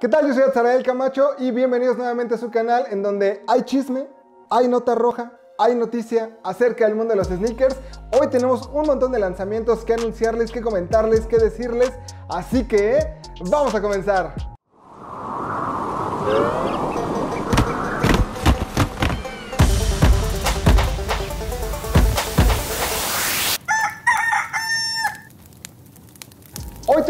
¿Qué tal? Yo soy Azarael Camacho y bienvenidos nuevamente a su canal en donde hay chisme, hay nota roja, hay noticia acerca del mundo de los sneakers. Hoy tenemos un montón de lanzamientos que anunciarles, que comentarles, que decirles. Así que vamos a comenzar.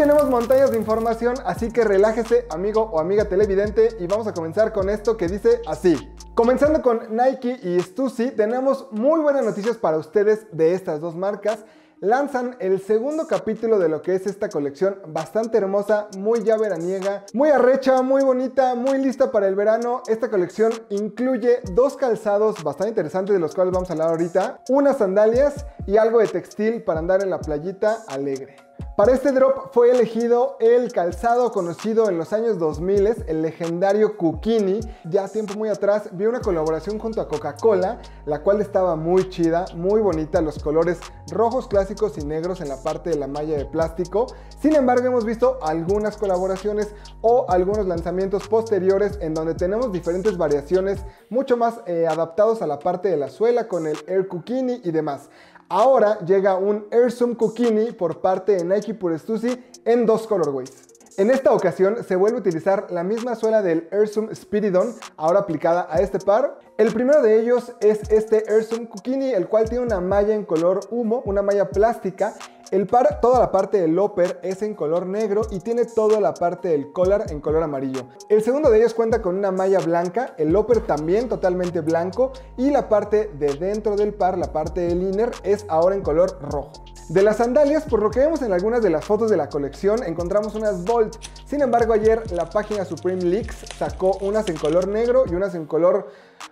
Tenemos montañas de información, así que relájese, amigo o amiga televidente, y vamos a comenzar con esto que dice así. Comenzando con Nike y Stussy, tenemos muy buenas noticias para ustedes de estas dos marcas. Lanzan el segundo capítulo de lo que es esta colección, bastante hermosa, muy ya veraniega, muy arrecha, muy bonita, muy lista para el verano. Esta colección incluye dos calzados bastante interesantes de los cuales vamos a hablar ahorita, unas sandalias y algo de textil para andar en la playita alegre. Para este drop fue elegido el calzado conocido en los años 2000, el legendario Kukini. Ya tiempo muy atrás vi una colaboración junto a Coca-Cola, la cual estaba muy chida, muy bonita, los colores rojos clásicos y negros en la parte de la malla de plástico. Sin embargo, hemos visto algunas colaboraciones o algunos lanzamientos posteriores en donde tenemos diferentes variaciones mucho más eh, adaptados a la parte de la suela con el Air Kukini y demás. Ahora llega un Air Zoom Kukini por parte de Nike por Stussy en dos colorways. En esta ocasión se vuelve a utilizar la misma suela del Zoom Spiridon, ahora aplicada a este par. El primero de ellos es este Zoom Kukini, el cual tiene una malla en color humo, una malla plástica, el par, toda la parte del upper es en color negro y tiene toda la parte del collar en color amarillo. El segundo de ellos cuenta con una malla blanca, el upper también totalmente blanco y la parte de dentro del par, la parte del inner, es ahora en color rojo. De las sandalias, por lo que vemos en algunas de las fotos de la colección, encontramos unas Bolt. Sin embargo, ayer la página Supreme Leaks sacó unas en color negro y unas en color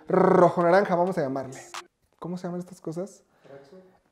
rojo-naranja, vamos a llamarle. ¿Cómo se llaman estas cosas?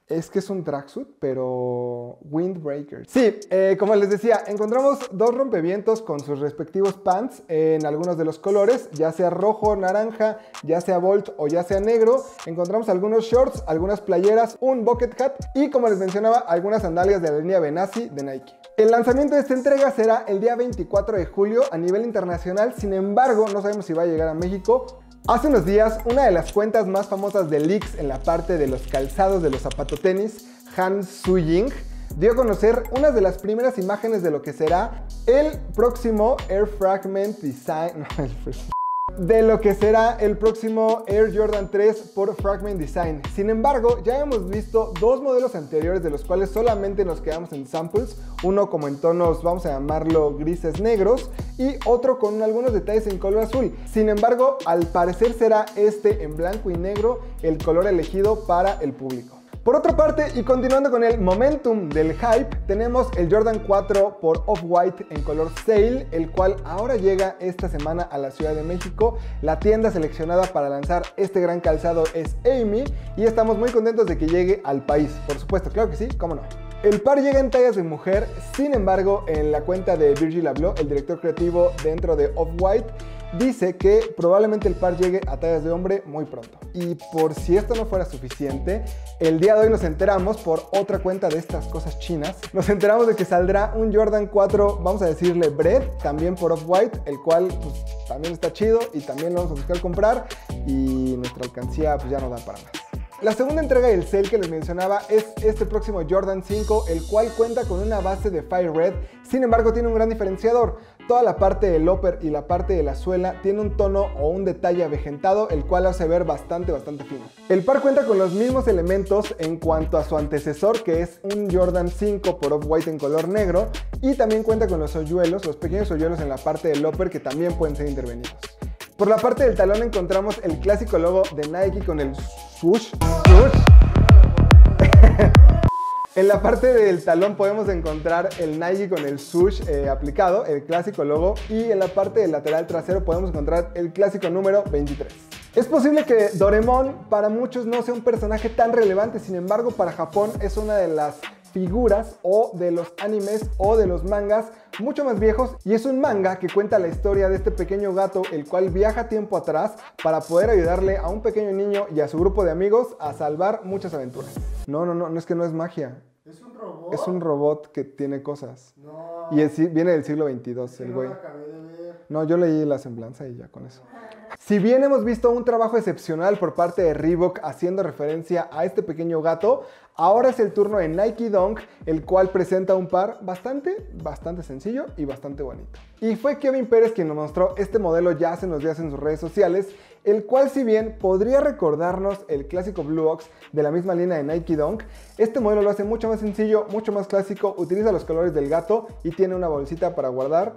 Es que es un tracksuit, pero windbreaker. Sí, eh, como les decía, encontramos dos rompevientos con sus respectivos pants en algunos de los colores, ya sea rojo, naranja, ya sea volt o ya sea negro. Encontramos algunos shorts, algunas playeras, un bucket hat y como les mencionaba, algunas sandalias de la línea Benassi de Nike. El lanzamiento de esta entrega será el día 24 de julio a nivel internacional, sin embargo, no sabemos si va a llegar a México Hace unos días, una de las cuentas más famosas de leaks en la parte de los calzados de los zapatos-tenis, Han Su-ying, dio a conocer una de las primeras imágenes de lo que será el próximo Air Fragment Design. de lo que será el próximo Air Jordan 3 por Fragment Design. Sin embargo, ya hemos visto dos modelos anteriores de los cuales solamente nos quedamos en samples, uno como en tonos, vamos a llamarlo grises negros, y otro con algunos detalles en color azul. Sin embargo, al parecer será este en blanco y negro el color elegido para el público. Por otra parte, y continuando con el momentum del hype, tenemos el Jordan 4 por Off-White en color Sail, el cual ahora llega esta semana a la Ciudad de México. La tienda seleccionada para lanzar este gran calzado es Amy y estamos muy contentos de que llegue al país. Por supuesto, claro que sí, cómo no. El par llega en tallas de mujer, sin embargo, en la cuenta de Virgil Abloh, el director creativo dentro de Off-White, dice que probablemente el par llegue a tallas de hombre muy pronto. Y por si esto no fuera suficiente, el día de hoy nos enteramos por otra cuenta de estas cosas chinas, nos enteramos de que saldrá un Jordan 4, vamos a decirle Bread, también por Off-White, el cual pues, también está chido y también lo vamos a buscar comprar y nuestra alcancía pues ya no da para más. La segunda entrega del cel que les mencionaba es este próximo Jordan 5, el cual cuenta con una base de Fire Red, sin embargo tiene un gran diferenciador. Toda la parte del upper y la parte de la suela tiene un tono o un detalle avejentado, el cual hace ver bastante, bastante fino. El par cuenta con los mismos elementos en cuanto a su antecesor, que es un Jordan 5 por Off-White en color negro, y también cuenta con los hoyuelos, los pequeños hoyuelos en la parte del upper que también pueden ser intervenidos. Por la parte del talón encontramos el clásico logo de Nike con el swoosh. en la parte del talón podemos encontrar el Nike con el swoosh eh, aplicado, el clásico logo, y en la parte del lateral trasero podemos encontrar el clásico número 23. Es posible que Doremon para muchos no sea un personaje tan relevante, sin embargo para Japón es una de las figuras o de los animes o de los mangas mucho más viejos y es un manga que cuenta la historia de este pequeño gato el cual viaja tiempo atrás para poder ayudarle a un pequeño niño y a su grupo de amigos a salvar muchas aventuras. No, no, no, no es que no es magia. ¿Es un robot? Es un robot que tiene cosas. No. Y viene del siglo 22 el güey. No. No, yo leí la semblanza y ya con eso. Si bien hemos visto un trabajo excepcional por parte de Reebok haciendo referencia a este pequeño gato, ahora es el turno de Nike Dunk, el cual presenta un par bastante, bastante sencillo y bastante bonito. Y fue Kevin Pérez quien nos mostró este modelo ya hace unos días en sus redes sociales, el cual si bien podría recordarnos el clásico Blue Ox de la misma línea de Nike Dunk, este modelo lo hace mucho más sencillo, mucho más clásico, utiliza los colores del gato y tiene una bolsita para guardar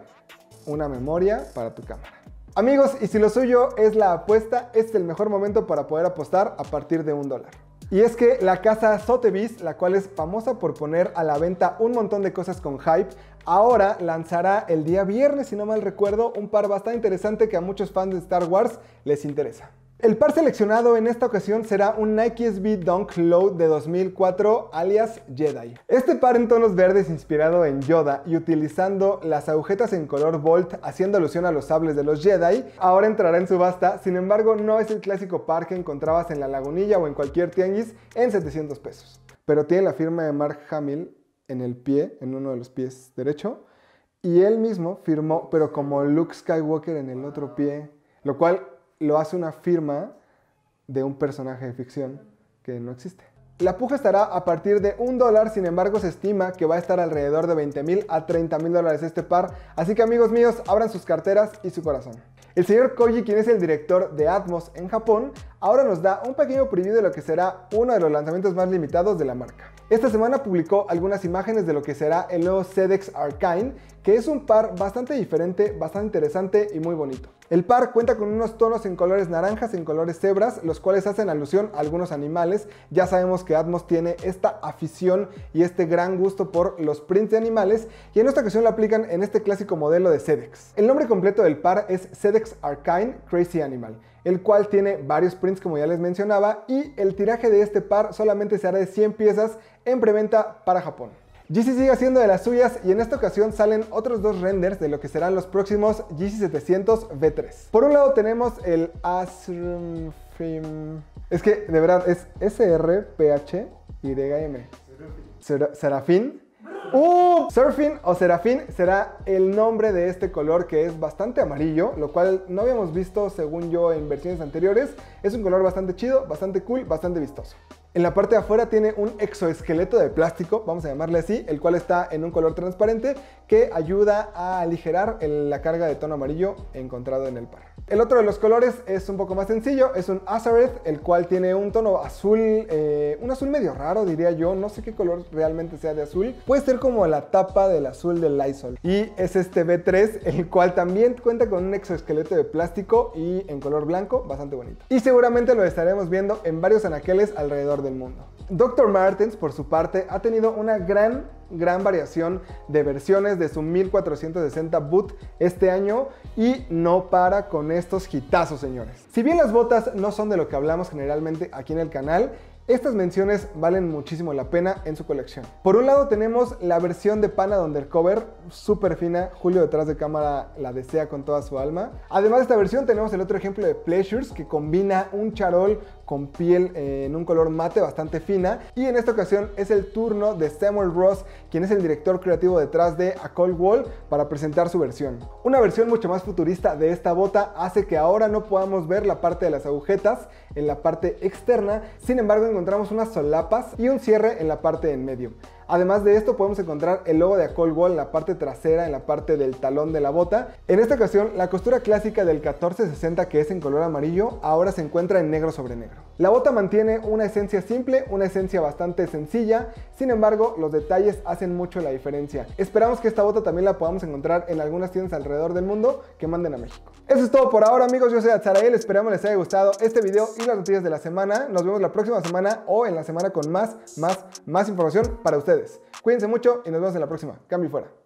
una memoria para tu cámara. Amigos, y si lo suyo es la apuesta, este es el mejor momento para poder apostar a partir de un dólar. Y es que la casa Sotheby's, la cual es famosa por poner a la venta un montón de cosas con hype, ahora lanzará el día viernes, si no mal recuerdo, un par bastante interesante que a muchos fans de Star Wars les interesa. El par seleccionado en esta ocasión será un Nike SB Dunk Low de 2004 alias Jedi. Este par en tonos verdes inspirado en Yoda y utilizando las agujetas en color Bolt haciendo alusión a los sables de los Jedi, ahora entrará en subasta, sin embargo no es el clásico par que encontrabas en la lagunilla o en cualquier tianguis en 700 pesos. Pero tiene la firma de Mark Hamill en el pie, en uno de los pies derecho, y él mismo firmó, pero como Luke Skywalker en el otro pie, lo cual lo hace una firma de un personaje de ficción que no existe. La puja estará a partir de un dólar, sin embargo se estima que va a estar alrededor de 20 mil a 30 mil dólares este par, así que amigos míos, abran sus carteras y su corazón. El señor Koji, quien es el director de Atmos en Japón, ahora nos da un pequeño preview de lo que será uno de los lanzamientos más limitados de la marca. Esta semana publicó algunas imágenes de lo que será el nuevo Sedex Arcane, que es un par bastante diferente, bastante interesante y muy bonito. El par cuenta con unos tonos en colores naranjas en colores cebras, los cuales hacen alusión a algunos animales. Ya sabemos que Atmos tiene esta afición y este gran gusto por los prints de animales y en esta ocasión lo aplican en este clásico modelo de Sedex. El nombre completo del par es Sedex Arcane Crazy Animal el cual tiene varios prints como ya les mencionaba y el tiraje de este par solamente se hará de 100 piezas en preventa para Japón. GC sigue haciendo de las suyas y en esta ocasión salen otros dos renders de lo que serán los próximos GC700 V3. Por un lado tenemos el Asrm Es que de verdad es S-R-P-H-Y-M. Serafín. ¡Uh! Surfing o Serafín será el nombre de este color que es bastante amarillo, lo cual no habíamos visto según yo en versiones anteriores. Es un color bastante chido, bastante cool, bastante vistoso. En la parte de afuera tiene un exoesqueleto de plástico, vamos a llamarle así, el cual está en un color transparente que ayuda a aligerar la carga de tono amarillo encontrado en el par. El otro de los colores es un poco más sencillo, es un Azareth, el cual tiene un tono azul, eh, un azul medio raro diría yo, no sé qué color realmente sea de azul, puede ser como la tapa del azul del Lysol. Y es este B3, el cual también cuenta con un exoesqueleto de plástico y en color blanco, bastante bonito. Y seguramente lo estaremos viendo en varios anaqueles alrededor del mundo. Dr. Martens, por su parte, ha tenido una gran, gran variación de versiones de su 1460 boot este año y no para con estos hitazos, señores. Si bien las botas no son de lo que hablamos generalmente aquí en el canal, estas menciones valen muchísimo la pena en su colección. Por un lado tenemos la versión de Pana Undercover, súper fina, Julio detrás de cámara la desea con toda su alma. Además de esta versión tenemos el otro ejemplo de Pleasures que combina un charol con piel eh, en un color mate bastante fina. Y en esta ocasión es el turno de Samuel Ross, quien es el director creativo detrás de A Cold Wall, para presentar su versión. Una versión mucho más futurista de esta bota hace que ahora no podamos ver la parte de las agujetas en la parte externa, sin embargo encontramos unas solapas y un cierre en la parte en medio. Además de esto podemos encontrar el logo de Acol Wall en la parte trasera, en la parte del talón de la bota. En esta ocasión, la costura clásica del 1460 que es en color amarillo, ahora se encuentra en negro sobre negro. La bota mantiene una esencia simple, una esencia bastante sencilla, sin embargo los detalles hacen mucho la diferencia. Esperamos que esta bota también la podamos encontrar en algunas tiendas alrededor del mundo que manden a México. Eso es todo por ahora amigos, yo soy Azarael, esperamos les haya gustado este video y las noticias de la semana. Nos vemos la próxima semana o en la semana con más, más, más información para ustedes. Cuídense mucho y nos vemos en la próxima. Cambio fuera.